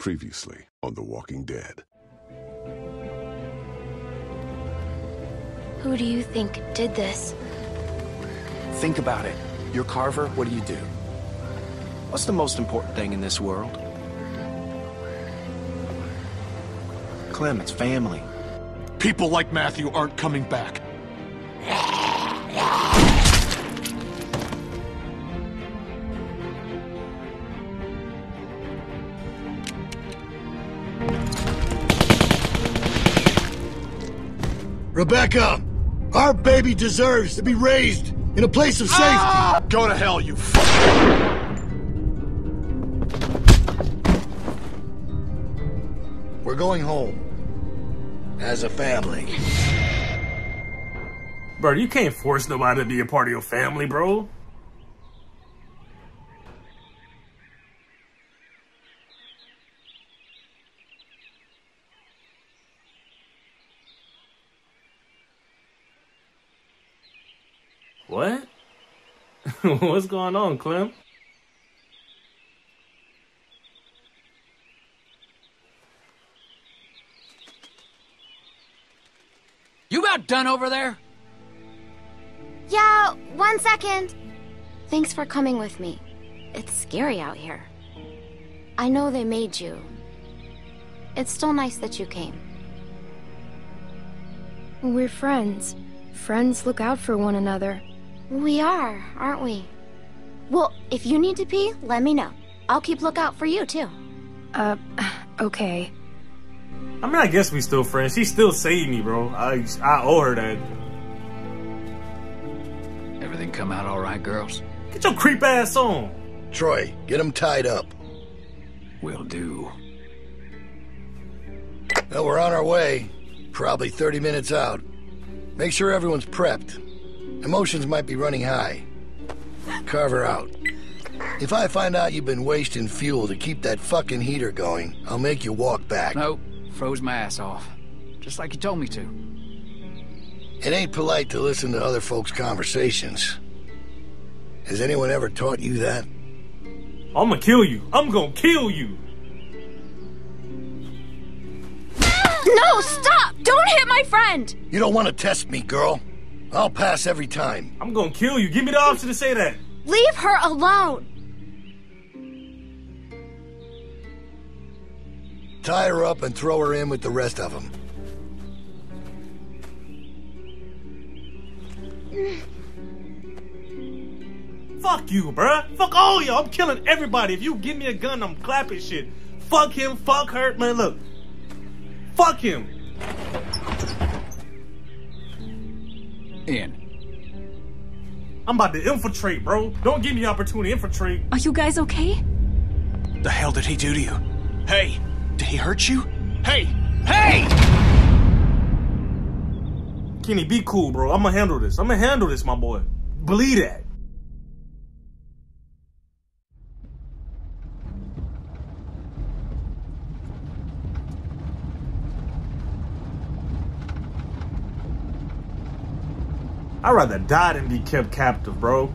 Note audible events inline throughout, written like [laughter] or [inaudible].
Previously on The Walking Dead. Who do you think did this? Think about it. You're Carver, what do you do? What's the most important thing in this world? Clem, it's family. People like Matthew aren't coming back. Rebecca, our baby deserves to be raised in a place of safety. Ah! Go to hell, you fuck. We're going home. As a family. Bro, you can't force nobody to be a part of your family, bro. [laughs] What's going on, Clem? You about done over there? Yeah, one second. Thanks for coming with me. It's scary out here. I know they made you. It's still nice that you came. We're friends. Friends look out for one another. We are, aren't we? Well, if you need to pee, let me know. I'll keep lookout for you, too. Uh, [sighs] okay. I mean, I guess we still friends. She still saved me, bro. I I owe her that. Everything come out all right, girls? Get your creep ass on. Troy, get him tied up. Will do. Well, we're on our way. Probably 30 minutes out. Make sure everyone's prepped. Emotions might be running high. Carver out. If I find out you've been wasting fuel to keep that fucking heater going, I'll make you walk back. Nope. Froze my ass off. Just like you told me to. It ain't polite to listen to other folks' conversations. Has anyone ever taught you that? I'm gonna kill you. I'm gonna kill you. No, stop! Don't hit my friend! You don't want to test me, girl. I'll pass every time. I'm gonna kill you. Give me the option to say that. Leave her alone! Tie her up and throw her in with the rest of them. Fuck you, bruh. Fuck all y'all. I'm killing everybody. If you give me a gun, I'm clapping shit. Fuck him. Fuck her. Man, look. Fuck him. In. I'm about to infiltrate, bro. Don't give me the opportunity to infiltrate. Are you guys okay? The hell did he do to you? Hey, did he hurt you? Hey, hey! Kenny, be cool, bro. I'm gonna handle this. I'm gonna handle this, my boy. Believe that. I'd rather die than be kept captive, bro.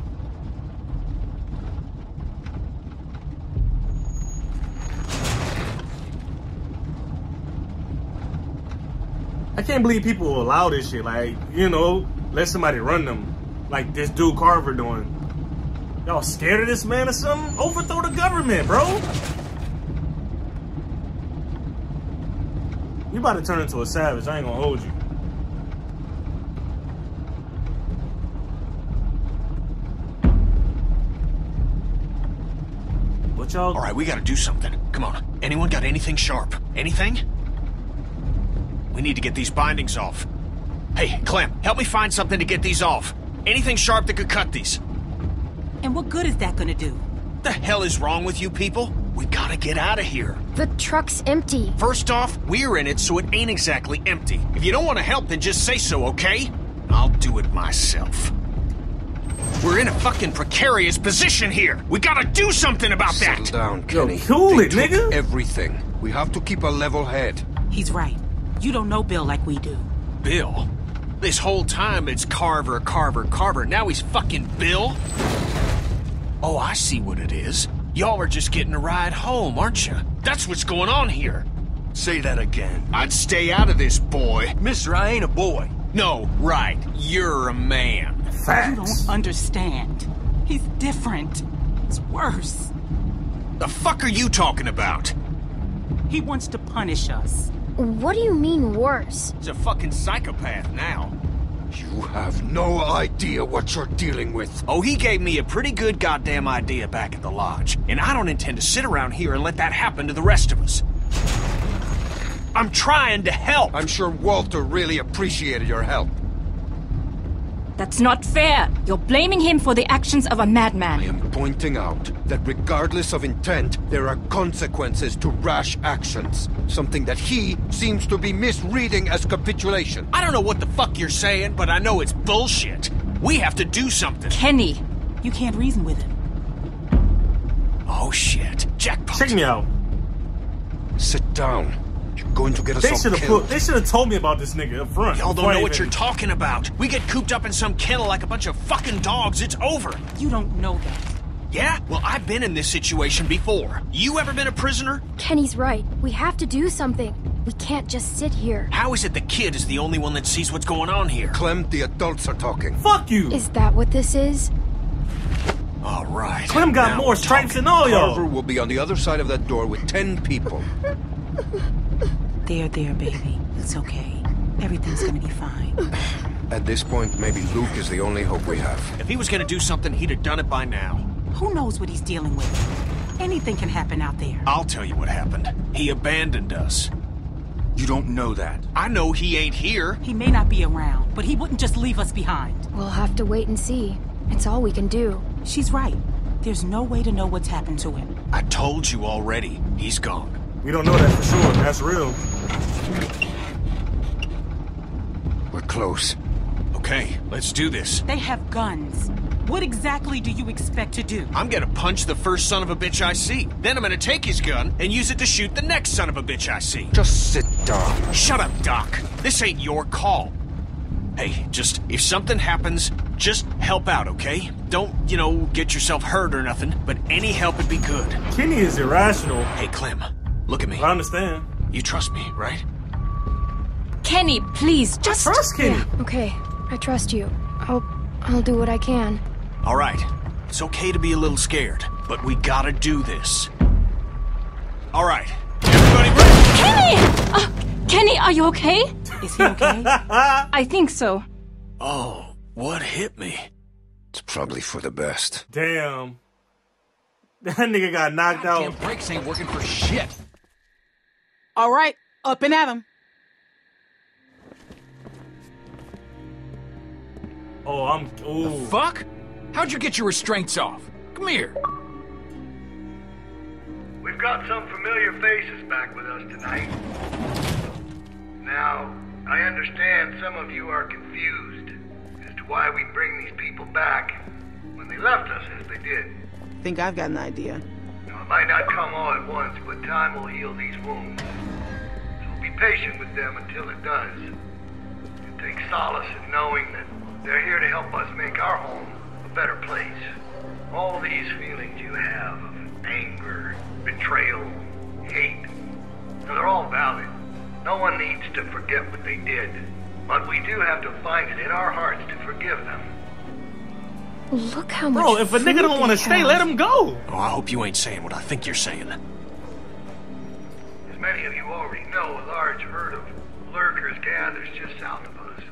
I can't believe people will allow this shit. Like, you know, let somebody run them. Like this dude Carver doing. Y'all scared of this man or something? Overthrow the government, bro. You about to turn into a savage. I ain't gonna hold you. What y'all? All right, we gotta do something. Come on. Anyone got anything sharp? Anything? We need to get these bindings off. Hey, Clem, help me find something to get these off. Anything sharp that could cut these. And what good is that gonna do? The hell is wrong with you people? We gotta get out of here. The truck's empty. First off, we're in it, so it ain't exactly empty. If you don't want to help, then just say so, okay? I'll do it myself. We're in a fucking precarious position here. We gotta do something about that. Settle down, Yo, Kenny. cool They it, took nigga. Everything. We have to keep a level head. He's right. You don't know Bill like we do. Bill? This whole time it's Carver, Carver, Carver. Now he's fucking Bill? Oh, I see what it is. Y'all are just getting a ride home, aren't you? That's what's going on here. Say that again. I'd stay out of this, boy. Mister, I ain't a boy. No, right. You're a man. You don't understand. He's different. It's worse. The fuck are you talking about? He wants to punish us. What do you mean worse? He's a fucking psychopath now. You have no idea what you're dealing with. Oh, he gave me a pretty good goddamn idea back at the lodge. And I don't intend to sit around here and let that happen to the rest of us. I'm trying to help. I'm sure Walter really appreciated your help. That's not fair. You're blaming him for the actions of a madman. I am pointing out that regardless of intent, there are consequences to rash actions. Something that he seems to be misreading as capitulation. I don't know what the fuck you're saying, but I know it's bullshit. We have to do something. Kenny, You can't reason with him. Oh shit. Jackpot. Check me out. Sit down. You're going to get us They all should have killed. put. They should have told me about this nigga up front. Y'all don't know what even- you're talking about. We get cooped up in some kennel like a bunch of fucking dogs. It's over. You don't know that. Yeah? Well, I've been in this situation before. You ever been a prisoner? Kenny's right. We have to do something. We can't just sit here. How is it the kid is the only one that sees what's going on here? Clem, the adults are talking. Fuck you. Is that what this is? All right. Clem got Now more we're stripes than all y'all. will be on the other side of that door with ten people. [laughs] There, there, baby. It's okay. Everything's gonna be fine. At this point, maybe Luke is the only hope we have. If he was gonna do something, he'd have done it by now. Who knows what he's dealing with? Anything can happen out there. I'll tell you what happened. He abandoned us. You don't know that. I know he ain't here. He may not be around, but he wouldn't just leave us behind. We'll have to wait and see. It's all we can do. She's right. There's no way to know what's happened to him. I told you already. He's gone. We don't know that for sure. That's real. We're close. Okay, let's do this. They have guns. What exactly do you expect to do? I'm gonna punch the first son of a bitch I see. Then I'm gonna take his gun and use it to shoot the next son of a bitch I see. Just sit down. Shut up, Doc. This ain't your call. Hey, just if something happens, just help out, okay? Don't, you know, get yourself hurt or nothing, but any help would be good. Kenny is irrational. Hey, Clem, look at me. I understand. You trust me, right? Kenny, please, just Trust Kenny. Yeah, okay. I trust you. I'll I'll do what I can. All right. It's okay to be a little scared, but we gotta do this. All right. Everybody ready? Kenny! Uh, Kenny, are you okay? Is he okay? [laughs] I think so. Oh, what hit me? It's probably for the best. Damn. [laughs] That nigga got knocked Damn out. brakes ain't working for shit. All right, up and at him. Oh, I'm. Ooh. Fuck? How'd you get your restraints off? Come here. We've got some familiar faces back with us tonight. Now, I understand some of you are confused as to why we bring these people back when they left us as they did. Think I've got an idea. It might not come all at once, but time will heal these wounds. So be patient with them until it does. And take solace in knowing that they're here to help us make our home a better place. All these feelings you have of anger, betrayal, hate, they're all valid. No one needs to forget what they did. But we do have to find it in our hearts to forgive them. Look how much. Bro, if a nigga don't want to stay, let him go. Oh, I hope you ain't saying what I think you're saying. As many of you already know, a large herd of lurkers gathers just south of us.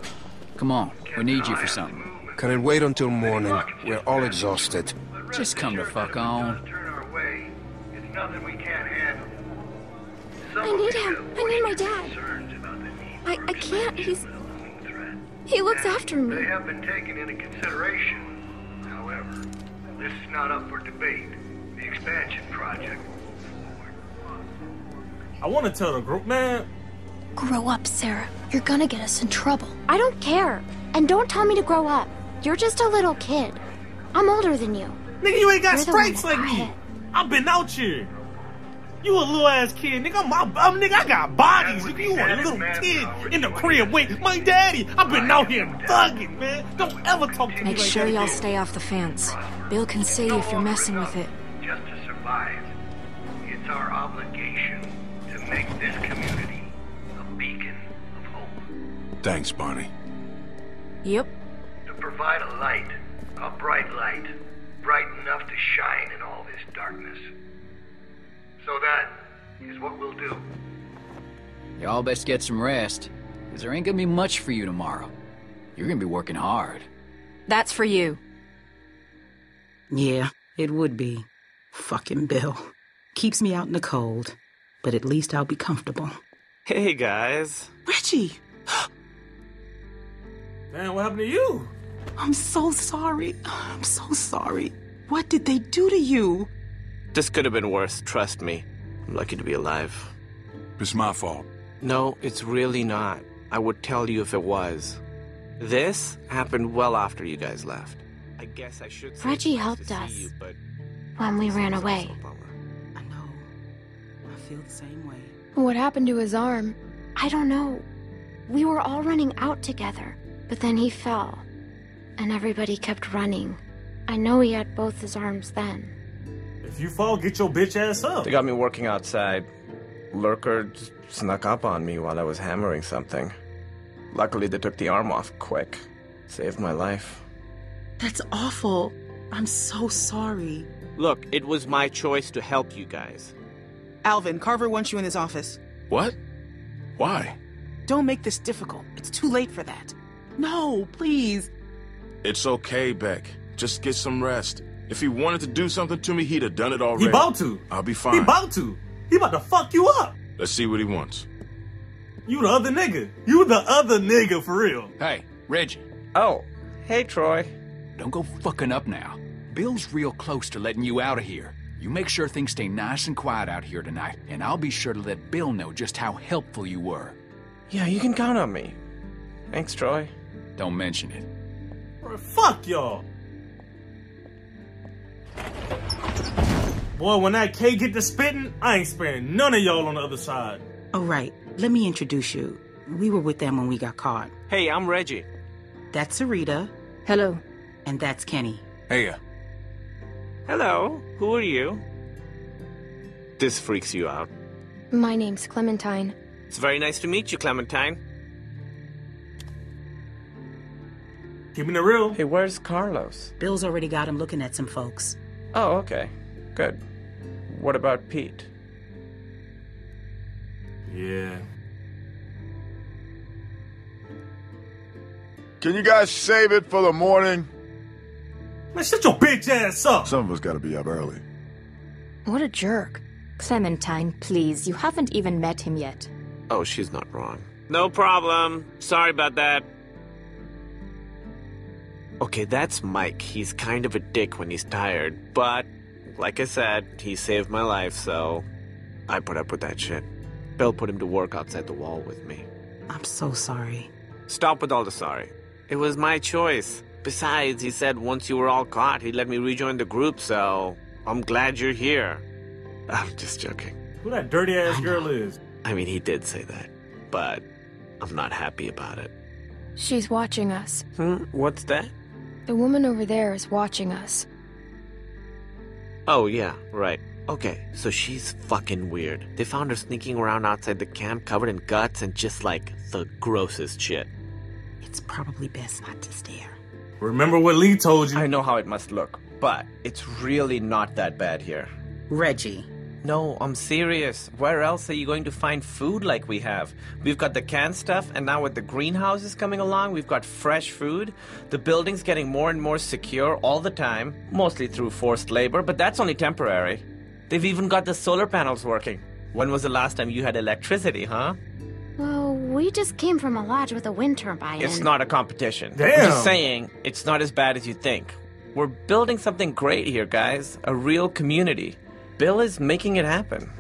Come on, we need you for something. Can it wait until morning? We're all exhausted. Just come the fuck on. Turn our way. It's nothing we can't handle. Some I need him. I need my dad. concerns about the need I I can't. He's expansion of the looming threat. he looks after me. They have been taken into consideration. However, this is not up for debate. The expansion project. I want to tell the group, man. Grow up, Sarah. You're gonna get us in trouble. I don't care. And don't tell me to grow up. You're just a little kid. I'm older than you. Nigga, you ain't got You're the stripes like me. I've been out here. You a little ass kid, nigga. I'm, I'm, I'm- nigga. I got bodies. Nigga, you want a little kid in the crib. Wait, my daddy. I've been out here thugging, man. Don't ever talk to me Make like sure that y'all again. stay off the fence. Bill can see if you're messing with it. Just to survive. survive. It's our obligation to make this community a beacon of hope. Thanks, Barney. Yep. To provide a light, a bright light, bright enough to shine in all this darkness. So that is what we'll do. Y'all best get some rest, because there ain't gonna be much for you tomorrow. You're gonna be working hard. That's for you. Yeah, it would be. Fucking Bill. Keeps me out in the cold, but at least I'll be comfortable. Hey, guys. Reggie! [gasps] Man, what happened to you? I'm so sorry. I'm so sorry. What did they do to you? This could have been worse, trust me. I'm lucky to be alive. It's my fault. No, it's really not. I would tell you if it was. This happened well after you guys left. I guess I should say Reggie helped us you, but when we ran away. I know. I feel the same way. What happened to his arm? I don't know. We were all running out together, but then he fell. And everybody kept running. I know he had both his arms then. If you fall, get your bitch ass up. They got me working outside. Lurker snuck up on me while I was hammering something. Luckily, they took the arm off quick. Saved my life. That's awful. I'm so sorry. Look, it was my choice to help you guys. Alvin, Carver wants you in his office. What? Why? Don't make this difficult. It's too late for that. No, please. It's okay, Beck. Just get some rest. If he wanted to do something to me, he'd have done it already. He about to. I'll be fine. He about to. He about to fuck you up. Let's see what he wants. You the other nigga. You the other nigga for real. Hey, Reggie. Oh, hey, Troy. Don't go fucking up now. Bill's real close to letting you out of here. You make sure things stay nice and quiet out here tonight, and I'll be sure to let Bill know just how helpful you were. Yeah, you can count on me. Thanks, Troy. Don't mention it. Bro, fuck y'all. Boy, when that K get to spitting, I ain't sparing none of y'all on the other side. Oh, right. Let me introduce you. We were with them when we got caught. Hey, I'm Reggie. That's Sarita. Hello. And that's Kenny. Hey, uh, Hello. Who are you? This freaks you out. My name's Clementine. It's very nice to meet you, Clementine. Keeping it real. Hey, where's Carlos? Bill's already got him looking at some folks. Oh, okay. Good. What about Pete? Yeah. Can you guys save it for the morning? Man, shut your bitch ass up. Some of us gotta be up early. What a jerk. Clementine, please. You haven't even met him yet. Oh, she's not wrong. No problem. Sorry about that. Okay, that's Mike. He's kind of a dick when he's tired, but like I said, he saved my life, so I put up with that shit. Bill put him to work outside the wall with me. I'm so sorry. Stop with all the sorry. It was my choice. Besides, he said once you were all caught, he'd let me rejoin the group, so I'm glad you're here. [laughs] I'm just joking. Who that dirty ass girl is? I mean, he did say that, but I'm not happy about it. She's watching us. Hmm? What's that? The woman over there is watching us. Oh, yeah, right. Okay, so she's fucking weird. They found her sneaking around outside the camp covered in guts and just like the grossest shit. It's probably best not to stare. Remember what Lee told you. I know how it must look, but it's really not that bad here. Reggie. No, I'm serious. Where else are you going to find food like we have? We've got the canned stuff, and now with the greenhouses coming along, we've got fresh food. The building's getting more and more secure all the time, mostly through forced labor, but that's only temporary. They've even got the solar panels working. When was the last time you had electricity, huh? Well, we just came from a lodge with a wind turbine. It's not a competition. Damn. I'm just saying, it's not as bad as you think. We're building something great here, guys. A real community. Bill is making it happen.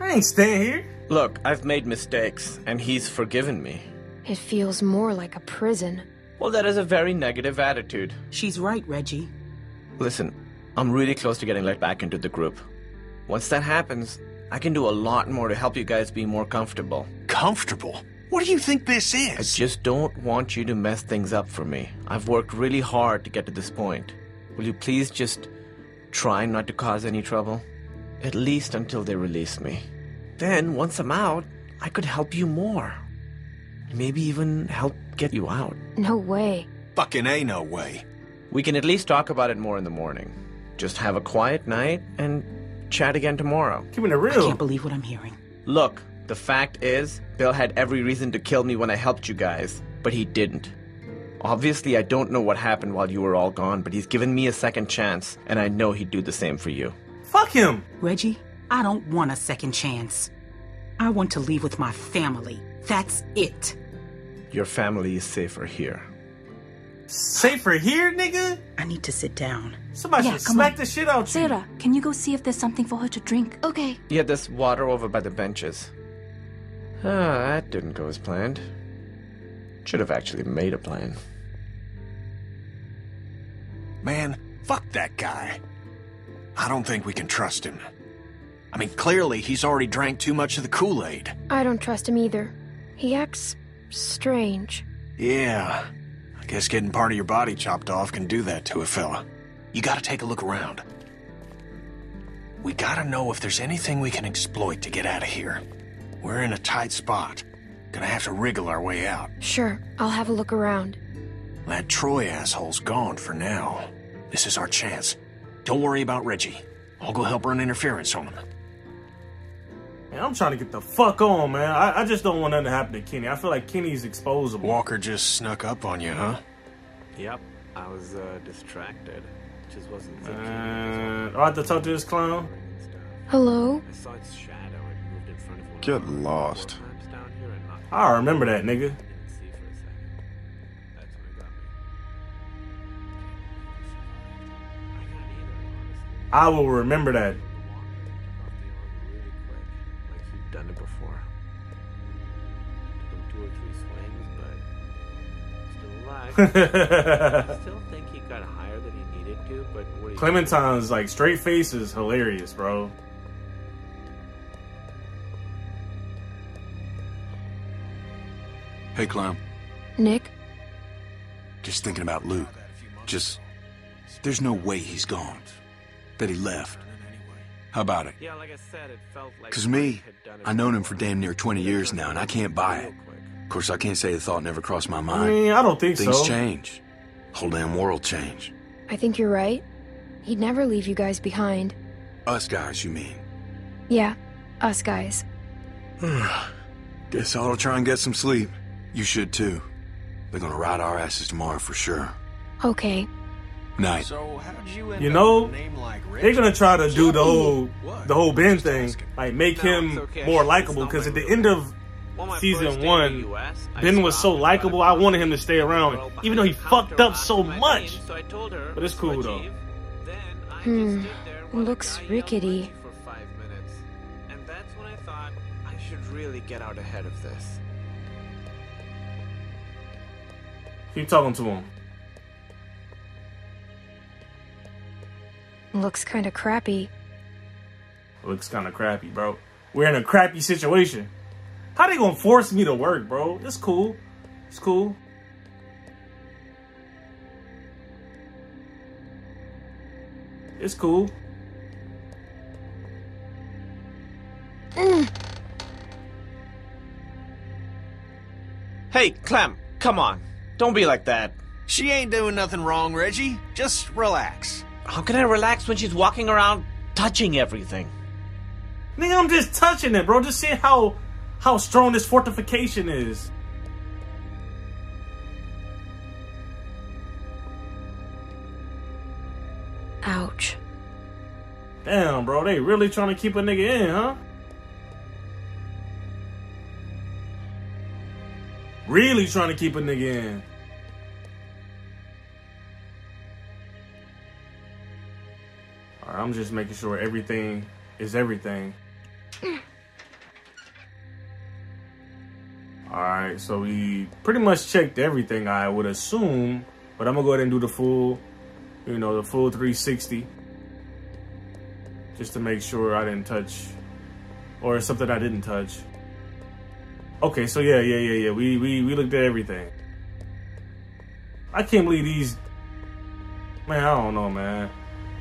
I ain't staying here. Look, I've made mistakes, and he's forgiven me. It feels more like a prison. Well, that is a very negative attitude. She's right, Reggie. Listen, I'm really close to getting let back into the group. Once that happens, I can do a lot more to help you guys be more comfortable. Comfortable? What do you think this is? I just don't want you to mess things up for me. I've worked really hard to get to this point. Will you please just try not to cause any trouble? At least until they release me. Then, once I'm out, I could help you more. Maybe even help get you out. No way. Fucking A no way. We can at least talk about it more in the morning. Just have a quiet night and chat again tomorrow. Keeping it I real. can't believe what I'm hearing. Look, the fact is, Bill had every reason to kill me when I helped you guys, but he didn't. Obviously, I don't know what happened while you were all gone, but he's given me a second chance, and I know he'd do the same for you. Fuck him. Reggie, I don't want a second chance. I want to leave with my family. That's it. Your family is safer here. Safer here, nigga? I need to sit down. Somebody Yeah, should smack on. the shit out you. Sarah, can you go see if there's something for her to drink? Okay. Yeah, there's water over by the benches. [sighs] Ah, that didn't go as planned. Should have actually made a plan. Man, fuck that guy. I don't think we can trust him. I mean, clearly he's already drank too much of the Kool-Aid. I don't trust him either. He acts strange. Yeah. I guess getting part of your body chopped off can do that to a fella. You gotta take a look around. We gotta know if there's anything we can exploit to get out of here. We're in a tight spot. Gonna have to wriggle our way out. Sure, I'll have a look around. That Troy asshole's gone for now. This is our chance. Don't worry about Reggie. I'll go help run interference on him. Man, I'm trying to get the fuck on, man. I, I just don't want nothing to happen to Kenny. I feel like Kenny's exposable. Walker just snuck up on you, huh? Yep, I was uh, distracted. Just wasn't thinking. Uh, I have to talk to this clown. Hello? I saw its shadow. It moved in front of one Get of lost. times down here and knocked I remember that, nigga. I will remember that. Walker took off the armor really quick, like he'd done it before. Took him two or three swings, but still alive. [laughs] I still think he got higher than he needed to, but what do you Clementine's like straight face is hilarious, bro. Hey, Clown. Nick? Just thinking about Luke. Just. There's no way he's gone. That he left. How about it? Yeah, like I said, it felt like Because me, Mike had done it I known him for damn near 20 years now, and I can't buy it. Of course, I can't say the thought never crossed my mind. I mind. mean, I don't think so. Things so. change. Whole damn world change. I think you're right. He'd never leave you guys behind. Us guys, you mean? Yeah, us guys. [sighs] Guess I'll try and get some sleep. You should too. They're gonna ride our asses tomorrow for sure. Okay. Night. So how'd you You know, with a name like They're gonna try to do the whole What? the whole Ben thing, like make No, him okay. more likable. Because at the end of On my first season day in the one, US, Ben was so likable. I wanted him to stay around, girl even though he fucked up so much. name, so I told her, But it's cool, "Miss though. Then I Hmm, just stood there while looks rickety. For five minutes. And that's when I thought I should really get out ahead of this. Keep talking to him. Looks kinda crappy. Looks kind of crappy, bro. We're in a crappy situation. How they gonna force me to work, bro? It's cool. It's cool. It's cool. Hey, Clem, come on. Don't be like that. She ain't doing nothing wrong, Reggie. Just relax. How can I relax when she's walking around touching everything? Nigga, I'm just touching it, bro. Just seeing how how strong this fortification is. Ouch. Damn, bro. They really trying to keep a nigga in, huh? Really trying to keep a nigga in. I'm just making sure everything is everything. Alright, so we pretty much checked everything, I would assume. But I'm gonna go ahead and do the full, you know, the full 360. Just to make sure I didn't touch, or something I didn't touch. Okay, so yeah, yeah, yeah, yeah. We we we looked at everything. I can't believe these. Man, I don't know, man.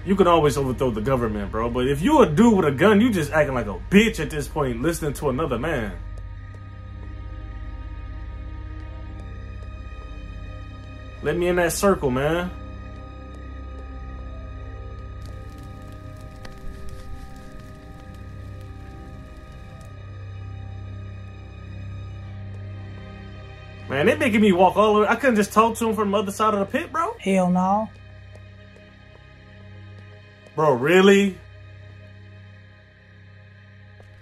You can always overthrow the government, bro. But if you a dude with a gun, you just acting like a bitch at this point, listening to another man. Let me in that circle, man. Man, they making me walk all the way. I couldn't just talk to him from the other side of the pit, bro. Hell no. Bro, really?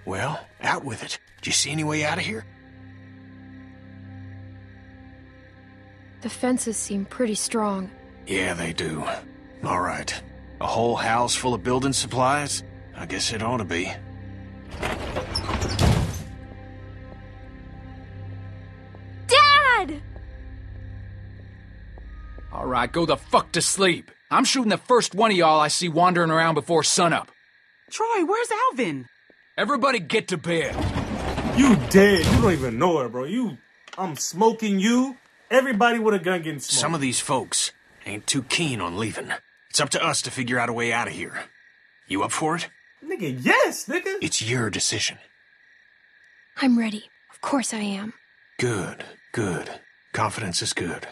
Well, out with it. Do you see any way out of here? The fences seem pretty strong. Yeah, they do. All right. A whole house full of building supplies? I guess it ought to be. Dad! All right, go the fuck to sleep. I'm shooting the first one of y'all I see wandering around before sunup. Troy, where's Alvin? Everybody get to bed. You dead. You don't even know it, bro. You, I'm smoking you. Everybody with a gun getting smoked. Some of these folks ain't too keen on leaving. It's up to us to figure out a way out of here. You up for it? Nigga, yes, nigga. It's your decision. I'm ready. Of course I am. Good, good. Confidence is good.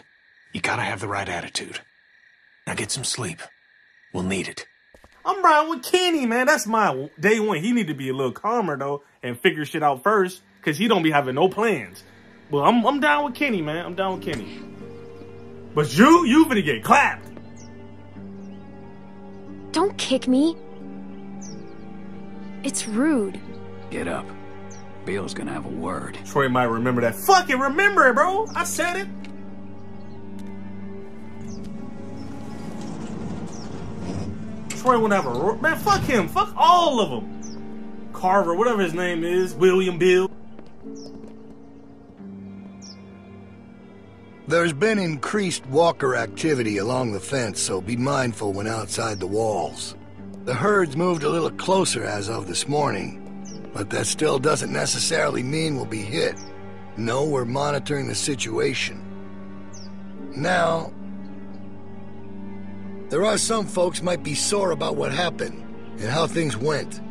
You gotta have the right attitude. Now get some sleep. We'll need it. I'm riding with Kenny, man. That's my day one. He need to be a little calmer though and figure shit out first, cause he don't be having no plans. Well, I'm I'm down with Kenny, man. I'm down with Kenny. But you, you finna get clapped. Don't kick me. It's rude. Get up. Bill's gonna have a word. Troy might remember that. Fucking remember it, bro. I said it. A man. Fuck him. Fuck all of them. Carver, whatever his name is, William Bill. There's been increased walker activity along the fence, so be mindful when outside the walls. The herd's moved a little closer as of this morning, but that still doesn't necessarily mean we'll be hit. No, we're monitoring the situation. Now, there are some folks might be sore about what happened and how things went.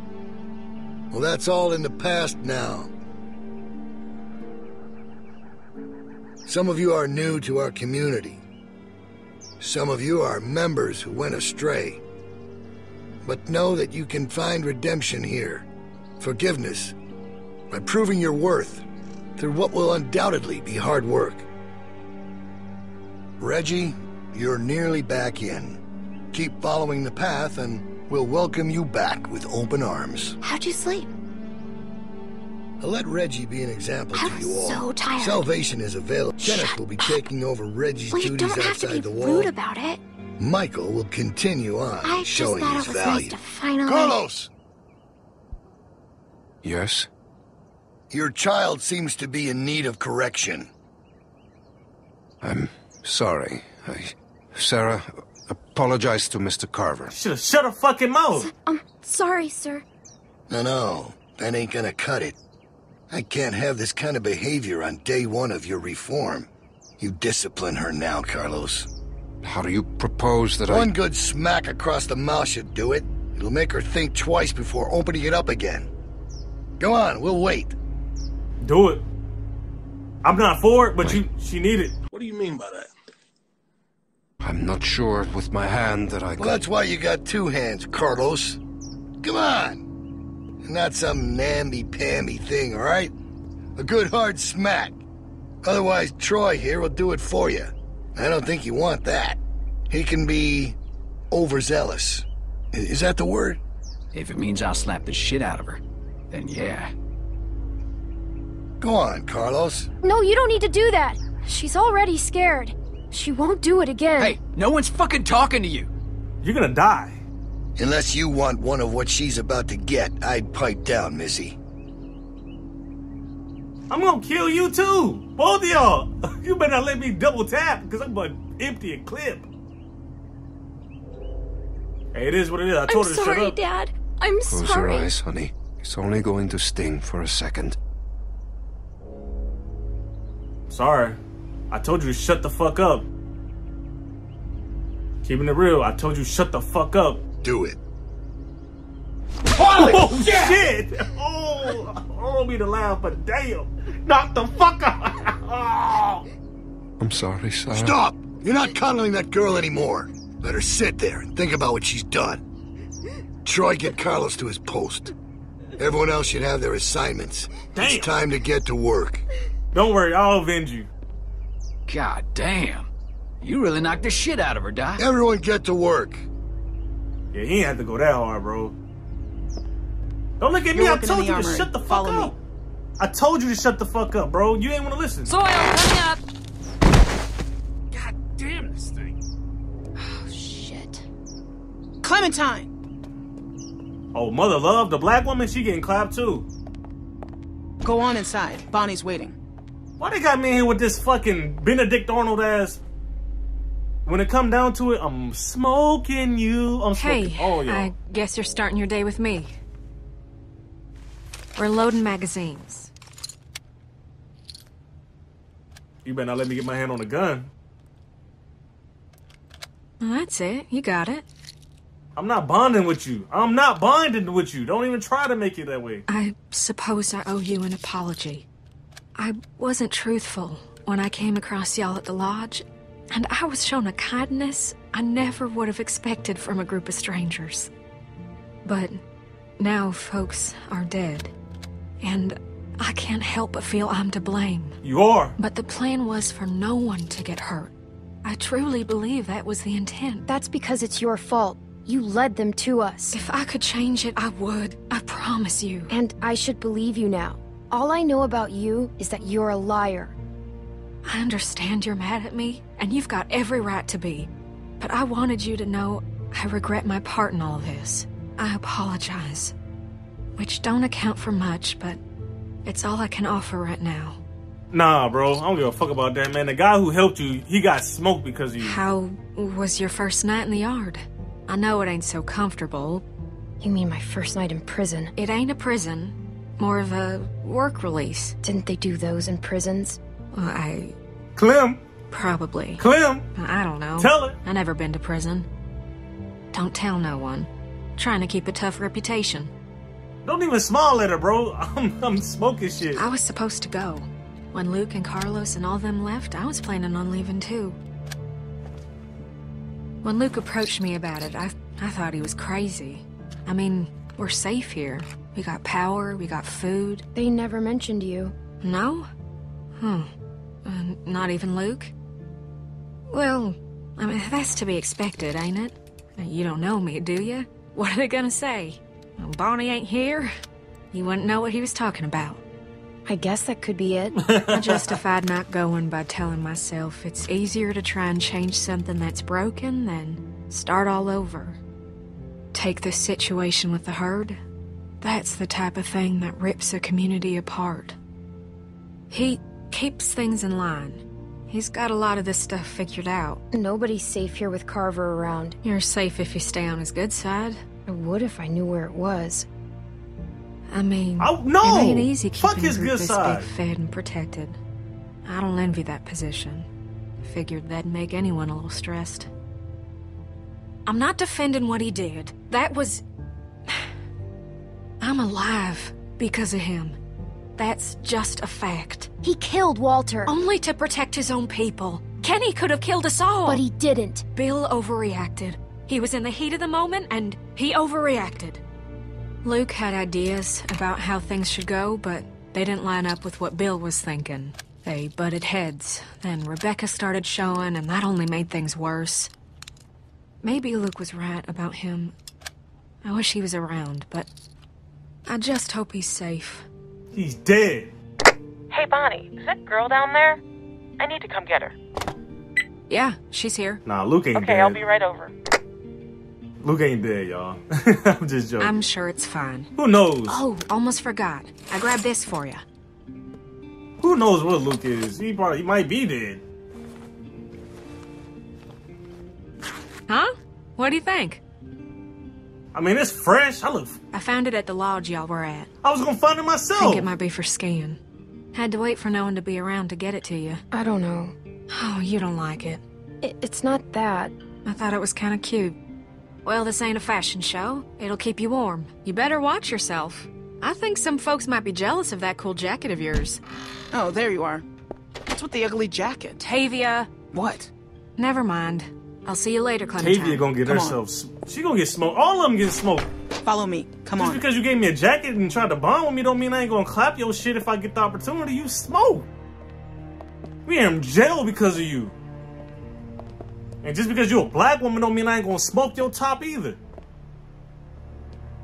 Well, that's all in the past now. Some of you are new to our community. Some of you are members who went astray. But know that you can find redemption here, forgiveness, by proving your worth through what will undoubtedly be hard work. Reggie, you're nearly back in. Keep following the path and we'll welcome you back with open arms. How'd you sleep? I'll let Reggie be an example I to was you all. so tired. Salvation is available. Kenneth will be taking over Reggie's Well, you duties don't have to outside be the wall. rude about it. Michael will continue on, I just showing thought his it was value. nice to finally. Carlos! Yes? Your child seems to be in need of correction. I'm sorry. I... Sarah, apologize to Mr. Carver. Should've shut her fucking mouth. I'm um, sorry, sir. No, no, that ain't gonna cut it. I can't have this kind of behavior on day one of your reform. You discipline her now, Carlos. How do you propose that One I... good smack across the mouth should do it. It'll make her think twice before opening it up again. Go on, we'll wait. Do it. I'm not for it, but you, she need it. What do you mean by that? I'm not sure with my hand that I Well, that's why you got two hands, Carlos. Come on. Not some namby-pamby thing, all right? A good hard smack. Otherwise, Troy here will do it for you. I don't think you want that. He can be overzealous. Is that the word? If it means I'll slap the shit out of her, then yeah. Go on, Carlos. No, you don't need to do that. She's already scared. She won't do it again. Hey, no one's fucking talking to you. You're gonna die. Unless you want one of what she's about to get, I'd pipe down, Missy. I'm gonna kill you too. Both of y'all. [laughs] You better not let me double tap, because I'm gonna empty a clip. Hey, it is what it is. I I'm told her to shut sorry, up. Dad. I'm sorry. Close your eyes, honey. It's only going to sting for a second. Sorry. I told you to shut the fuck up. Keeping it real, I told you shut the fuck up. do it. Oh, shit! [laughs] Oh, oh I don't mean to laugh, but damn. Knock the fuck out. Oh. I'm sorry, sire. Stop! You're not coddling that girl anymore. Let her sit there and think about what she's done. Troy, get Carlos to his post. Everyone else should have their assignments. Damn. It's time to get to work. Don't worry, I'll avenge you. God damn. You really knocked the shit out of her, Doc. Everyone get to work. Yeah, he ain't have to go that hard, bro. Don't look at me. You're I told the you to shut the fuck Follow me. up. I told you to shut the fuck up, bro. You ain't want to listen. Soil coming up. God damn this thing. Oh, shit. Clementine! Oh, mother love, the black woman, she getting clapped too. Go on inside. Bonnie's waiting. Why they got me in here with this fucking Benedict Arnold ass? When it come down to it, I'm smoking you. I'm smoking Hey, all y'all. I guess you're starting your day with me. We're loading magazines. You better not let me get my hand on a gun. That's it. You got it. I'm not bonding with you. I'm not bonding with you. Don't even try to make it that way. I suppose I owe you an apology. I wasn't truthful when I came across y'all at the lodge, and I was shown a kindness I never would have expected from a group of strangers. But now folks are dead, and I can't help but feel I'm to blame. You are. But the plan was for no one to get hurt. I truly believe that was the intent. That's because it's your fault. You led them to us. If I could change it, I would. I promise you. And I should believe you now. All I know about you is that you're a liar. I understand you're mad at me, and you've got every right to be. But I wanted you to know I regret my part in all this. I apologize. Which don't account for much, but it's all I can offer right now. Nah, bro. I don't give a fuck about that, man. The guy who helped you, he got smoked because of you. How was your first night in the yard? I know it ain't so comfortable. You mean my first night in prison? It ain't a prison, more of a work release. Didn't they do those in prisons? Well, I Clem. probably. Clem. I don't know. Tell it. I never been to prison. Don't tell no one. Trying to keep a tough reputation. Don't even smile at her, bro. [laughs] I'm, I'm smoking shit. I was supposed to go. When Luke and Carlos and all them left, I was planning on leaving too. When Luke approached me about it, I, I thought he was crazy. I mean, we're safe here. We got power, we got food. They never mentioned you. No? Hmm. Uh, not even Luke? Well, I mean, that's to be expected, ain't it? You don't know me, do you? What are they gonna say? Well, Bonnie ain't here? You wouldn't know what he was talking about. I guess that could be it. [laughs] I justified not going by telling myself it's easier to try and change something that's broken than start all over. Take this situation with the herd. That's the type of thing that rips a community apart. He keeps things in line. He's got a lot of this stuff figured out. Nobody's safe here with Carver around. You're safe if you stay on his good side. I would if I knew where it was. I mean, Oh, no! it ain't easy Fuck keeping his a group good this side. big, fed, and protected. I don't envy that position. Figured that'd make anyone a little stressed. I'm not defending what he did. That was. I'm alive because of him. That's just a fact. He killed Walter. Only to protect his own people. Kenny could have killed us all. But he didn't. Bill overreacted. He was in the heat of the moment and he overreacted. Luke had ideas about how things should go, but they didn't line up with what Bill was thinking. They butted heads. Then Rebecca started showing, and that only made things worse. Maybe Luke was right about him. I wish he was around, but I just hope he's safe. He's dead. Hey, Bonnie, is that girl down there? I need to come get her. Yeah, she's here. Nah, Luke ain't Okay, dead. I'll be right over. Luke ain't dead, y'all. [laughs] I'm just joking. I'm sure it's fine. Who knows? Oh, almost forgot. I grabbed this for you. Who knows what Luke is? He probably he might be dead. Huh? What do you think? I mean, it's fresh. I look. I found it at the lodge y'all were at. I was gonna find it myself. Think it might be for skiing. Had to wait for no one to be around to get it to you. I don't know. Oh, you don't like it. It, it's not that. I thought it was kind of cute. Well, this ain't a fashion show. It'll keep you warm. You better watch yourself. I think some folks might be jealous of that cool jacket of yours. Oh, there you are. What's with the ugly jacket? Tavia. What? Never mind. I'll see you later, Clementine. Tavia gonna get Come herself. She gonna get smoked. All of them get smoked. Follow me. Come Just on. because you gave me a jacket and tried to bond with me don't mean I ain't gonna clap your shit if I get the opportunity. You smoke. We in jail because of you. And just because you're a black woman don't mean I ain't gonna smoke your top either.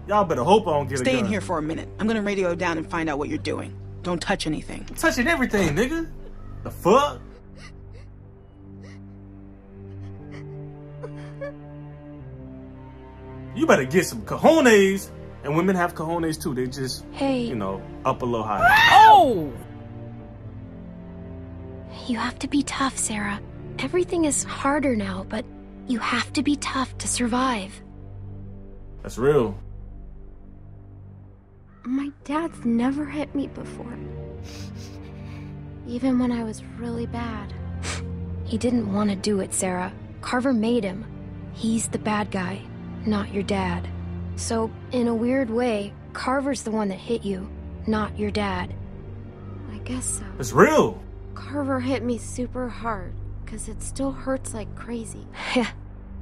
Y'all better hope I don't get a Stay gun. in here for a minute. I'm gonna radio down and find out what you're doing. Don't touch anything. touching everything, nigga. The fuck? You better get some cojones. And women have cojones too. They just, Hey. you know, up a little higher. Oh! You have to be tough, Sarah. Everything is harder now, but you have to be tough to survive. That's real. My dad's never hit me before. Even when I was really bad. He didn't want to do it, Sarah. Carver made him. He's the bad guy, not your dad. So, in a weird way, Carver's the one that hit you, not your dad. I guess so. It's real. Carver hit me super hard, because it still hurts like crazy. [laughs] Yeah,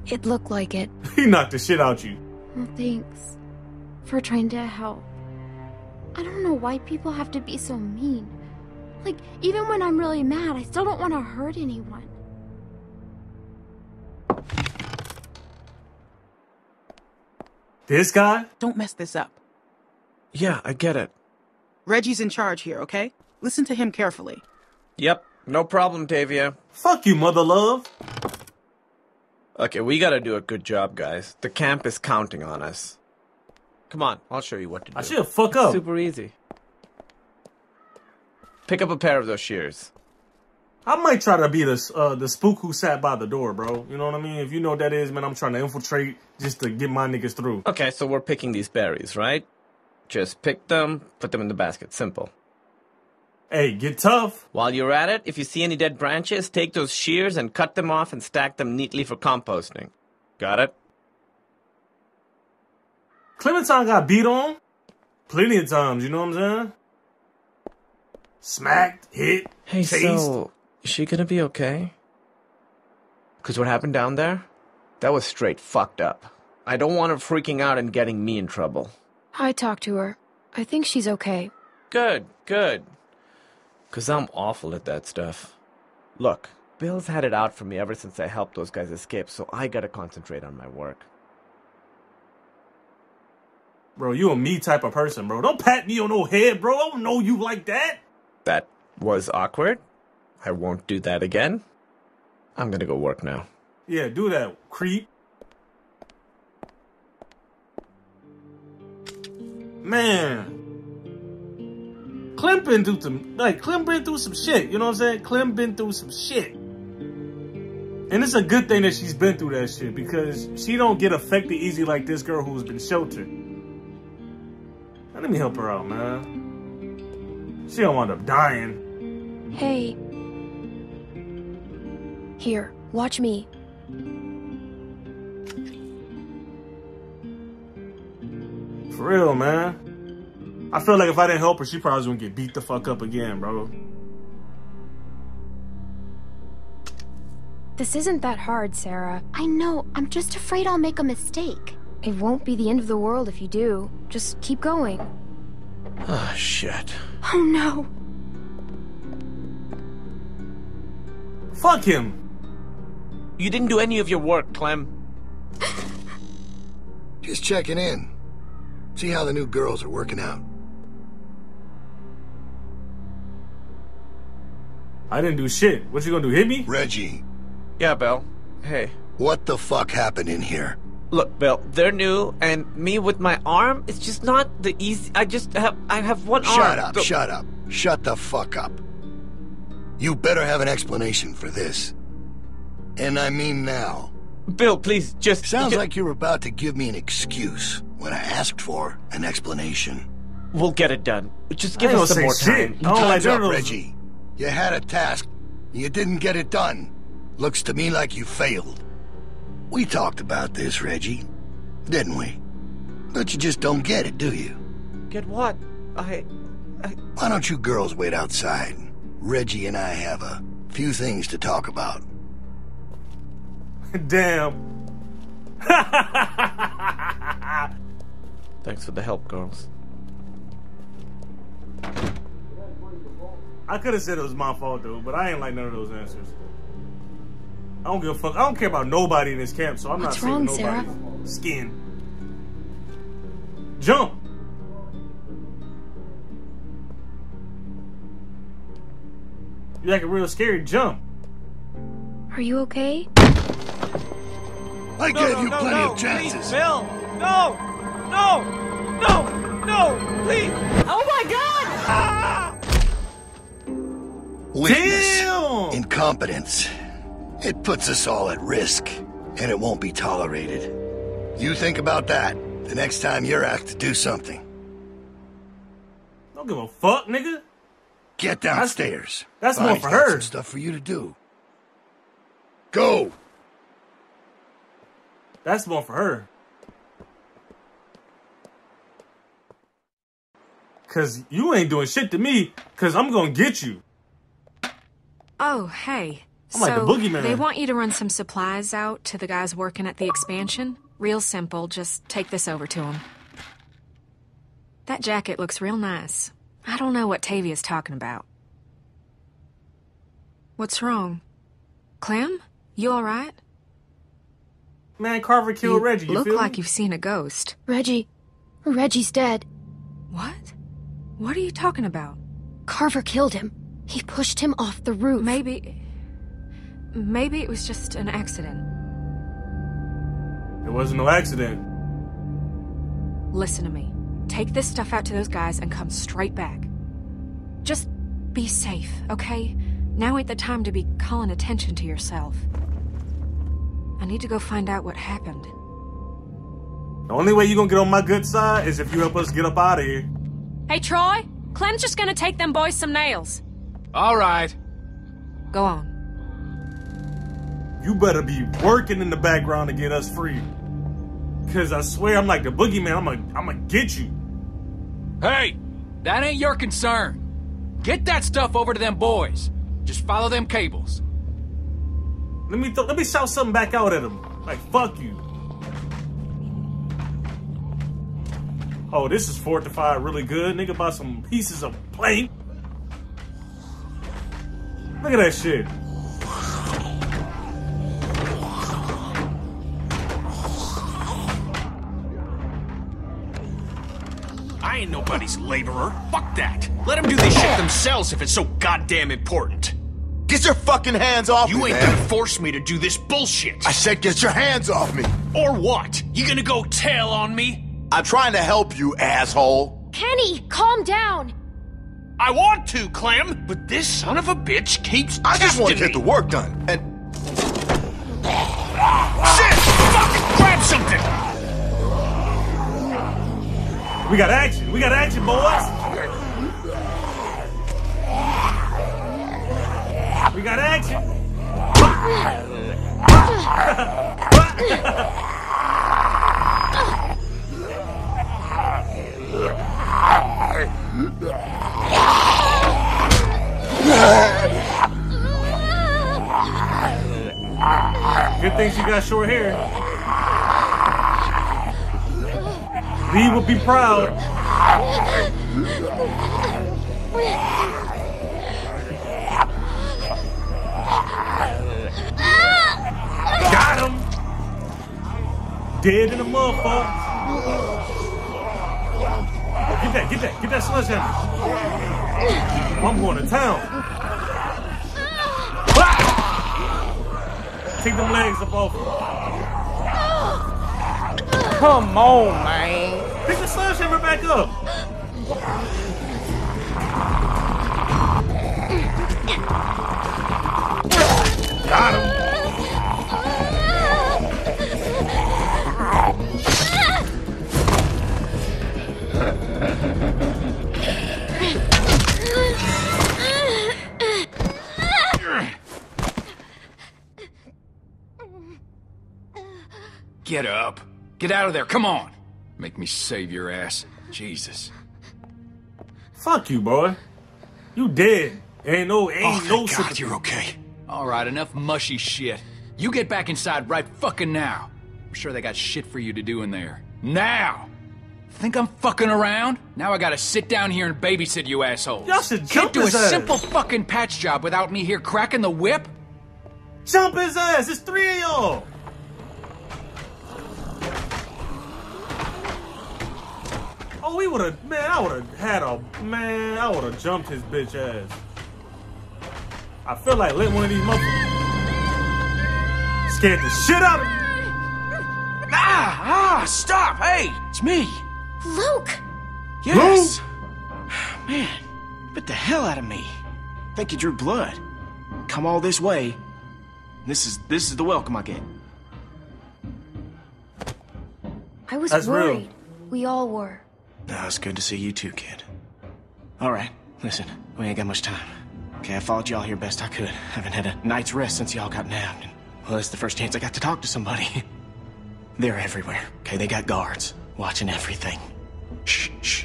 it looked like it. [laughs] He knocked the shit out you. Well, thanks for trying to help. I don't know why people have to be so mean. Like, even when I'm really mad, I still don't want to hurt anyone. This guy? Don't mess this up. Yeah, I get it. Reggie's in charge here, okay? Listen to him carefully. Yep, no problem, Tavia. Fuck you, mother love. Okay, we gotta do a good job, guys. The camp is counting on us. Come on, I'll show you what to do. I should fuck up. Super easy. Pick up a pair of those shears. I might try to be the uh, the spook who sat by the door, bro. You know what I mean? If you know what that is, man, I'm trying to infiltrate just to get my niggas through. Okay, so we're picking these berries, right? Just pick them, put them in the basket. Simple. Hey, get tough. While you're at it, if you see any dead branches, take those shears and cut them off and stack them neatly for composting. Got it? Clementine got beat on plenty of times, you know what I'm saying? Smacked, hit, Hey, chased. so is she gonna be okay? Cause what happened down there, that was straight fucked up. I don't want her freaking out and getting me in trouble. I talked to her. I think she's okay. Good, good. Cause I'm awful at that stuff. Look, Bill's had it out for me ever since I helped those guys escape, so I gotta concentrate on my work. Bro, you a me type of person, bro. Don't pat me on no head, bro. I don't know you like that. That was awkward. I won't do that again. I'm gonna go work now. Yeah, do that, creep. Man. Clem been through some, like, Clem been through some shit. You know what I'm saying? Clem been through some shit. And it's a good thing that she's been through that shit because she don't get affected easy like this girl who's been sheltered. Now, let me help her out, man. She don't wind up dying. Hey. Here, watch me. For real, man. I feel like if I didn't help her, she probably was gonna get beat the fuck up again, bro. This isn't that hard, Sarah. I know. I'm just afraid I'll make a mistake. It won't be the end of the world if you do. Just keep going. Oh, shit. Oh no. Fuck him. You didn't do any of your work, Clem. Just checking in. See how the new girls are working out. I didn't do shit. What you gonna do? Hit me? Reggie. Yeah, Bill. Hey. What the fuck happened in here? Look, Bill, they're new, and me with my arm, it's just not the easy. I just have, I have one arm. Shut up, The- shut up. Shut the fuck up. You better have an explanation for this. And I mean now. Bill, please, just. Sounds like you're about to give me an excuse when I asked for an explanation. We'll get it done. Just give I us some more say shit. time. I don't like Time's up. Reggie. You had a task. You didn't get it done. Looks to me like you failed. We talked about this, Reggie. didn't we? But you just don't get it, do you? Get what? I... Why don't you girls wait outside? Reggie and I have a few things to talk about. [laughs] Damn. [laughs] Thanks for the help, girls. I could have said it was my fault though, but I ain't like none of those answers. I don't give a fuck. I don't care about nobody in this camp, so I'm What's not wrong, saving Sarah? skin. Jump. You're like a real scary jump. Are you okay? I No, gave no, you no, plenty no, of chances. Please, Bill! No! No! No! No! Please! Oh my god! Ah! Weakness, Damn! incompetence. It puts us all at risk, and it won't be tolerated. You think about that the next time you're asked to do something. Don't give a fuck, nigga. Get downstairs. that's more Bonnie's for got her. Some stuff for you to do. Go. That's more for her. Cause you ain't doing shit to me, cause I'm gonna get you. Oh, hey. I'm so like the boogeyman. they want you to run some supplies out to the guys working at the expansion. Real simple. Just take this over to them. That jacket looks real nice. I don't know what Tavia's talking about. What's wrong? Clem? You all right? Man, Carver killed you Reggie. You look feel like me? you've seen a ghost. Reggie. Reggie's dead. What? What are you talking about? Carver killed him. He pushed him off the roof. Maybe. Maybe it was just an accident. It wasn't no accident. Listen to me. Take this stuff out to those guys and come straight back. Just be safe, okay? Now ain't the time to be calling attention to yourself. I need to go find out what happened. The only way you're gonna get on my good side is if you help us get up out of here. Hey, Troy! Clem's just gonna take them boys some nails. All right. Go on. You better be working in the background to get us free. Cause I swear I'm like the boogeyman. I'm gonna, I'm gonna get you. Hey, that ain't your concern. Get that stuff over to them boys. Just follow them cables. Let me let me shout something back out at him. Like fuck you. Oh, this is fortified really good. Nigga bought some pieces of plank. Look at that shit. I ain't nobody's laborer. Fuck that. Let them do this shit themselves if it's so goddamn important. Get your fucking hands off You me, You ain't man. gonna force me to do this bullshit. I said get your hands off me. Or what? You gonna go tail on me? I'm trying to help you, asshole. Kenny, calm down. I want to, Clem, but this son of a bitch keeps I just want to testing get the work done. And Shit! Fuck! Grab something! We got action. We got action, boys. We got action. Good thing she got short hair. Lee will be proud. Dead in the motherfucker. Get that, get that, get that sledgehammer. I'm going to town. Ah! Take them legs up off. Come on, man. Pick the sledgehammer back up. Got him. Get out of there, come on! Make me save your ass. Jesus. Fuck you, boy. You dead. Ain't no, ain't Oh, no God you're okay. All right, enough mushy shit. You get back inside right fucking now. I'm sure they got shit for you to do in there. Now! Think I'm fucking around? Now I gotta sit down here and babysit you assholes. Y'all should Can't jump do a ass. simple fucking patch job without me here cracking the whip? Jump his ass. It's three of y'all. Oh, we would have, man, I would have had a, man, I would have jumped his bitch ass. I feel like letting one of these motherfuckers scared the shit out of me. Ah, ah, stop. Hey, it's me. Luke! Yes. [sighs] Man, you bit the hell out of me. Think you drew blood. Come all this way. This is this is the welcome I get. I was That's real. worried. We all were. No, it's good to see you too, kid. All right, listen, we ain't got much time. Okay, I followed y'all here best I could. I [laughs] Haven't had a night's rest since y'all got nabbed. And, well, it's the first chance I got to talk to somebody. [laughs] They're everywhere. Okay, they got guards watching everything. Shh, shh.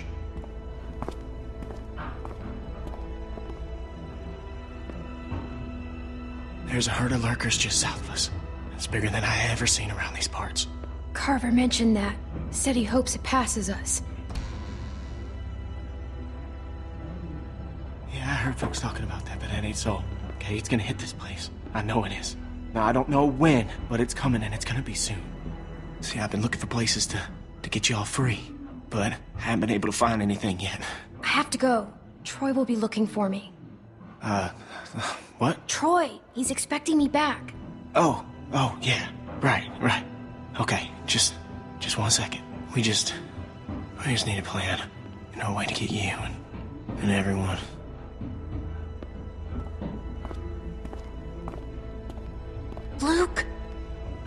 There's a herd of lurkers just south of us. It's bigger than I ever seen around these parts. Carver mentioned that. Said he hopes it passes us. I heard folks talking about that, but that ain't so. Okay, it's gonna hit this place. I know it is. Now, I don't know when, but it's coming and it's gonna be soon. See, I've been looking for places to, to get y'all free, but I haven't been able to find anything yet. I have to go. Troy will be looking for me. Uh, what? Troy! He's expecting me back. Oh, oh, yeah. Right, right. Okay, just, just one second. We just, we just need a plan. Know, a way to get you and, and everyone. Luke!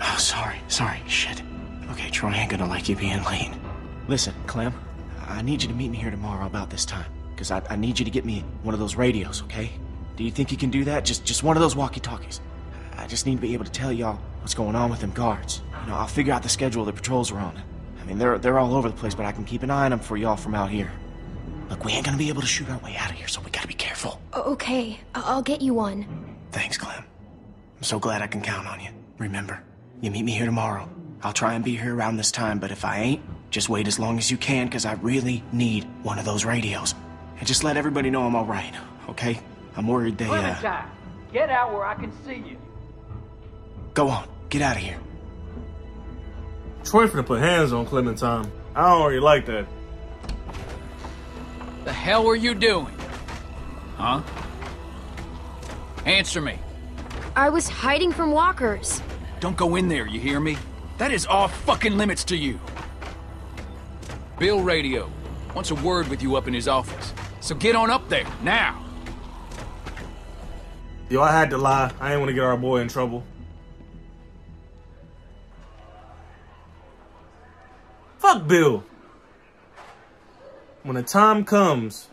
Oh, sorry, sorry, shit. Okay, Troy ain't gonna like you being late. Listen, Clem, I need you to meet me here tomorrow about this time. Because I, I need you to get me one of those radios, okay? Do you think you can do that? Just just one of those walkie-talkies. I just need to be able to tell y'all what's going on with them guards. You know, I'll figure out the schedule the patrols are on. I mean, they're they're all over the place, but I can keep an eye on them for y'all from out here. Look, we ain't gonna be able to shoot our way out of here, so we gotta be careful. Okay, I'll get you one. Thanks, Clem. I'm so glad I can count on you. Remember, you meet me here tomorrow. I'll try and be here around this time, but if I ain't, just wait as long as you can, because I really need one of those radios. And just let everybody know I'm alright, okay? I'm worried they, uh... Clementine, get out where I can see you. Go on, get out of here. Troy finna put hands on Clementine. I don't really like that. The hell were you doing? Huh? Answer me. I was hiding from walkers. Don't go in there, you hear me? That is off fucking limits to you. Bill Radio wants a word with you up in his office. So get on up there, now. Yo, I had to lie. I didn't want to get our boy in trouble. Fuck Bill. When the time comes,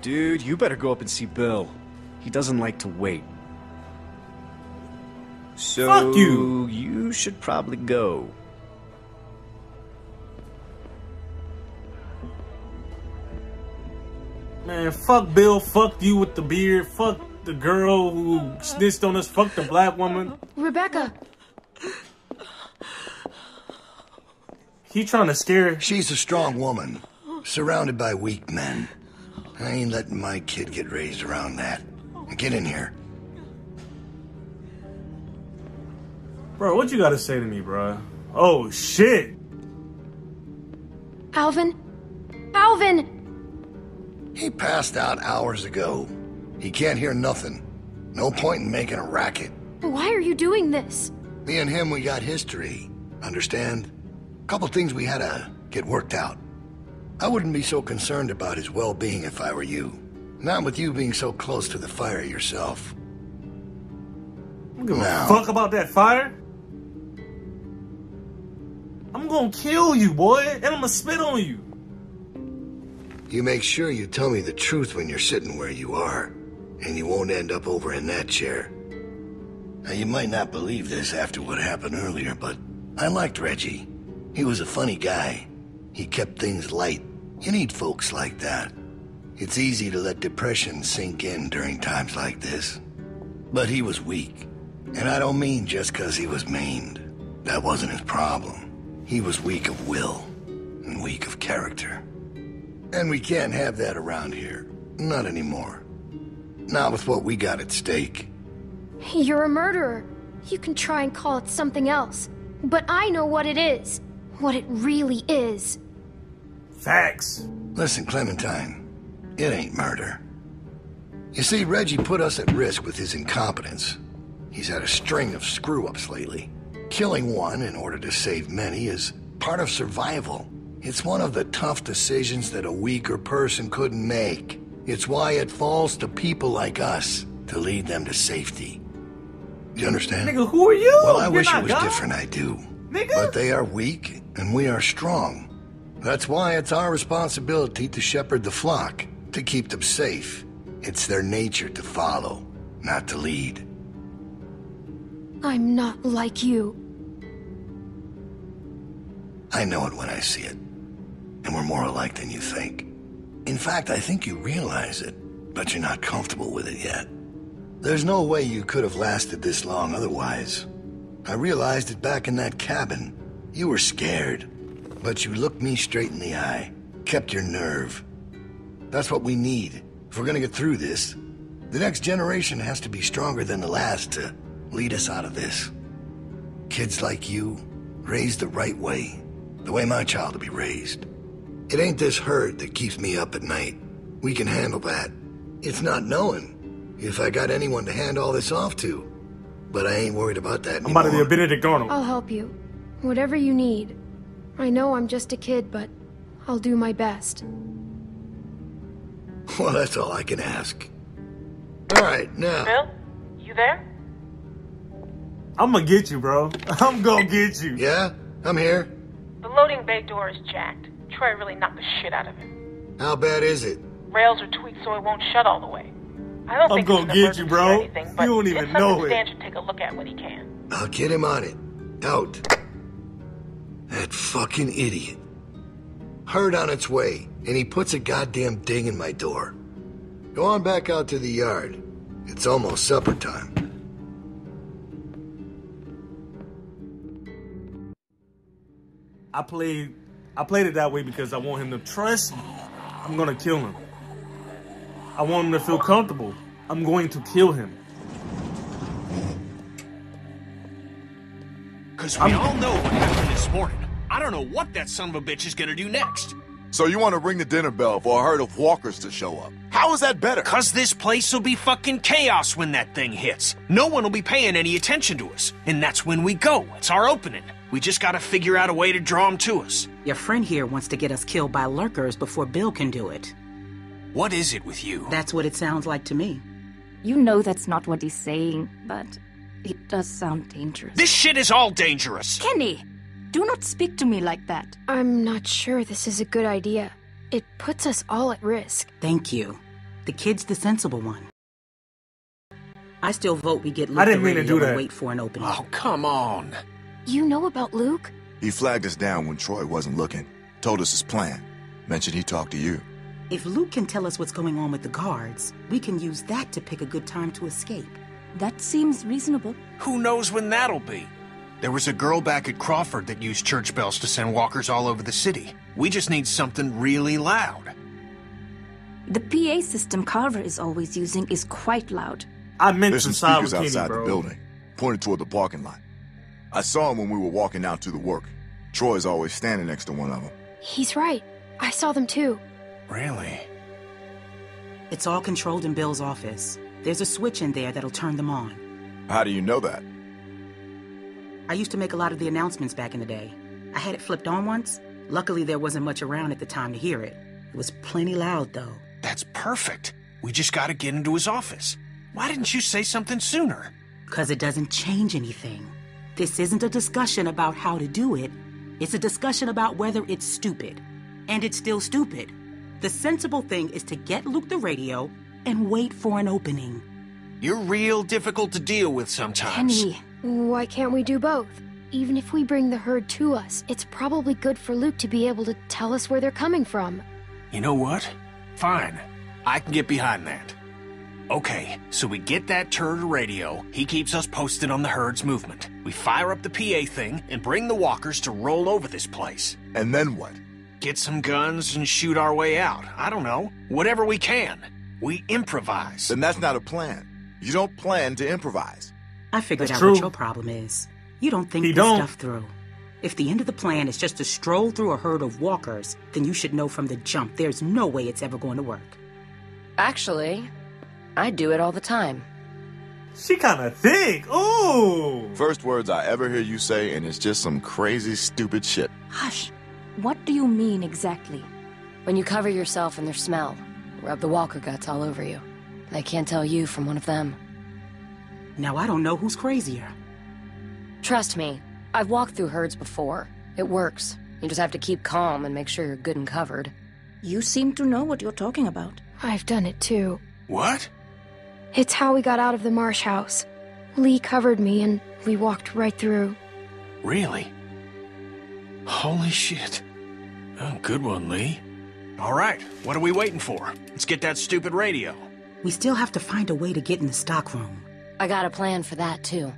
Dude, you better go up and see Bill. He doesn't like to wait. So Fuck you. You should probably go. man, fuck Bill, fuck you with the beard, fuck the girl who snitched on us, fuck the black woman. Rebecca! He trying to scare She's a strong woman, surrounded by weak men. I ain't letting my kid get raised around that. Get in here. Bro, what you gotta say to me, bro? Oh, shit. Alvin? Alvin! He passed out hours ago. He can't hear nothing. No point in making a racket. Why are you doing this? Me and him, we got history. Understand? A Couple things we had to get worked out. I wouldn't be so concerned about his well-being if I were you. Not with you being so close to the fire yourself. I don't give a Now. fuck about that fire. I'm gonna kill you, boy, and I'm gonna spit on you. You make sure you tell me the truth when you're sitting where you are, and you won't end up over in that chair. Now, you might not believe this after what happened earlier, but I liked Reggie. He was a funny guy. He kept things light. You need folks like that. It's easy to let depression sink in during times like this. But he was weak. And I don't mean just because he was maimed. That wasn't his problem. He was weak of will and weak of character. And we can't have that around here. Not anymore. Not with what we got at stake. You're a murderer. You can try and call it something else. But I know what it is. What it really is. Facts. Listen, Clementine. It ain't murder. You see, Reggie put us at risk with his incompetence. He's had a string of screw-ups lately. Killing one in order to save many is part of survival. It's one of the tough decisions that a weaker person couldn't make. It's why it falls to people like us to lead them to safety. You understand? Nigga, who are you? Well, I You're wish it was God. different, I do. Nigga. But they are weak, and we are strong. That's why it's our responsibility to shepherd the flock, to keep them safe. It's their nature to follow, not to lead. I'm not like you. I know it when I see it. And we're more alike than you think. In fact, I think you realize it, but you're not comfortable with it yet. There's no way you could have lasted this long otherwise. I realized it back in that cabin. You were scared, but you looked me straight in the eye, kept your nerve. That's what we need. If we're gonna get through this, the next generation has to be stronger than the last to lead us out of this. Kids like you, raised the right way, the way my child will be raised. It ain't this hurt that keeps me up at night. We can handle that. It's not knowing if I got anyone to hand all this off to. But I ain't worried about that I'm anymore. about to be a Benedict Arnold. I'll help you. Whatever you need. I know I'm just a kid, but I'll do my best. Well, that's all I can ask. All right, now. Bill, you there? I'm gonna get you, bro. [laughs] I'm gonna get you. Yeah, I'm here. The loading bay door is jacked. Troy really knocked the shit out of it. How bad is it? Rails are tweaked so it won't shut all the way. I don't I'm think gonna get you, bro. Anything, but You don't it's even something know it. Stan should take a look at when he can. I'll get him on it. Out. That fucking idiot. Herd on its way, and he puts a goddamn ding in my door. Go on back out to the yard. It's almost supper time. I played I played it that way because I want him to trust me. I'm gonna kill him. I want him to feel comfortable. I'm going to kill him. Because we all know what happened this morning. I don't know what that son of a bitch is gonna do next. So you want to ring the dinner bell for a herd of walkers to show up? How is that better? Cause this place will be fucking chaos when that thing hits. No one will be paying any attention to us. And that's when we go. It's our opening. We just gotta figure out a way to draw them to us. Your friend here wants to get us killed by lurkers before Bill can do it. What is it with you? That's what it sounds like to me. You know that's not what he's saying, but it does sound dangerous. This shit is all dangerous. Kenny, do not speak to me like that. I'm not sure this is a good idea. It puts us all at risk. Thank you. The kid's the sensible one. I still vote we get I Luke didn't mean to radio do and that. wait for an opening. Oh, come on. You know about Luke? He flagged us down when Troy wasn't looking. Told us his plan. Mentioned he talked to you. If Luke can tell us what's going on with the guards, we can use that to pick a good time to escape. That seems reasonable. Who knows when that'll be? There was a girl back at Crawford that used church bells to send walkers all over the city. We just need something really loud. The PA system Carver is always using is quite loud. I meant There's some speakers with Kenny, outside bro. the building, pointed toward the parking lot. I saw him when we were walking out to the work. Troy's always standing next to one of them. He's right. I saw them too. Really? It's all controlled in Bill's office. There's a switch in there that'll turn them on. How do you know that? I used to make a lot of the announcements back in the day. I had it flipped on once. Luckily, there wasn't much around at the time to hear it. It was plenty loud, though. That's perfect. We just gotta get into his office. Why didn't you say something sooner? Because it doesn't change anything. This isn't a discussion about how to do it. It's a discussion about whether it's stupid. And it's still stupid. The sensible thing is to get Luke the radio and wait for an opening. You're real difficult to deal with sometimes. Kenny, Why can't we do both? Even if we bring the herd to us, it's probably good for Luke to be able to tell us where they're coming from. You know what? Fine. I can get behind that. Okay, so we get that turd radio. He keeps us posted on the herd's movement. We fire up the PA thing and bring the walkers to roll over this place. And then what? Get some guns and shoot our way out. I don't know. Whatever we can. We improvise. Then that's not a plan. You don't plan to improvise. I figured That's out true. what your problem is. You don't think He this don't. stuff through. If the end of the plan is just to stroll through a herd of walkers, then you should know from the jump there's no way it's ever going to work. Actually, I do it all the time. She kind of thick. Ooh. First words I ever hear you say, and it's just some crazy, stupid shit. Hush. What do you mean exactly? When you cover yourself in their smell, rub the walker guts all over you. They can't tell you from one of them. Now I don't know who's crazier. Trust me, I've walked through herds before. It works. You just have to keep calm and make sure you're good and covered. You seem to know what you're talking about. I've done it too. What? It's how we got out of the marsh house. Lee covered me and we walked right through. Really? Holy shit. Oh, good one, Lee. All right, what are we waiting for? Let's get that stupid radio. We still have to find a way to get in the stockroom. I got a plan for that, too.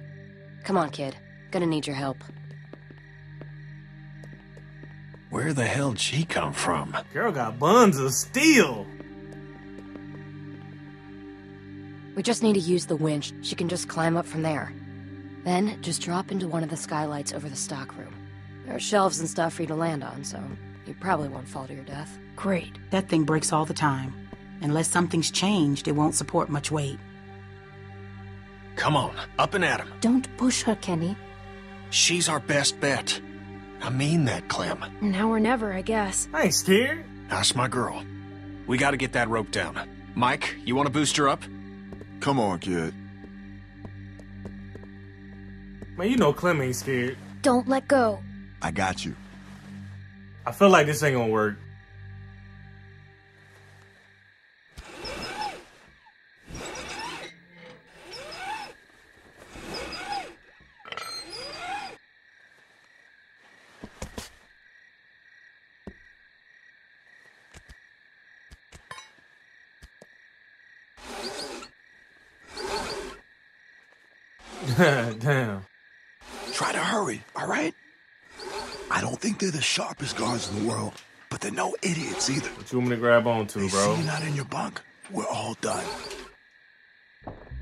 Come on, kid. Gonna need your help. Where the hell'd she come from? Girl got buns of steel. We just need to use the winch. She can just climb up from there. Then, just drop into one of the skylights over the stockroom. There are shelves and stuff for you to land on, so you probably won't fall to your death. Great. That thing breaks all the time. Unless something's changed, it won't support much weight. Come on, up and at him. Don't push her, Kenny. She's our best bet. I mean that, Clem. Now or never, I guess. I ain't scared. That's my girl. We gotta get that rope down. Mike, you wanna boost her up? Come on, kid. Man, you know Clem ain't scared. Don't let go. I got you. I feel like this ain't gonna work. Damn. Try to hurry, all right? I don't think they're the sharpest guards in the world, but they're no idiots either. What you want me to grab onto, They bro? see you're not in your bunk. We're all done.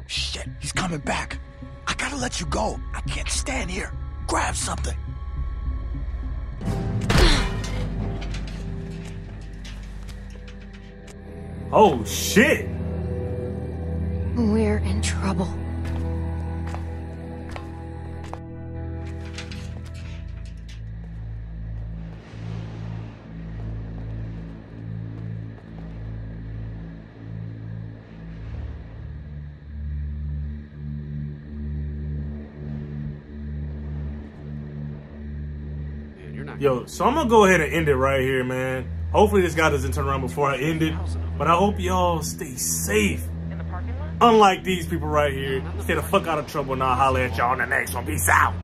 Shit, he's coming back. I gotta let you go. I can't stand here. Grab something. Oh shit! We're in trouble. So I'm gonna go ahead and end it right here, man. Hopefully this guy doesn't turn around before I end it. But I hope y'all stay safe. Unlike these people right here, stay the fuck out of trouble and I'll holler at y'all on the next one. Peace out.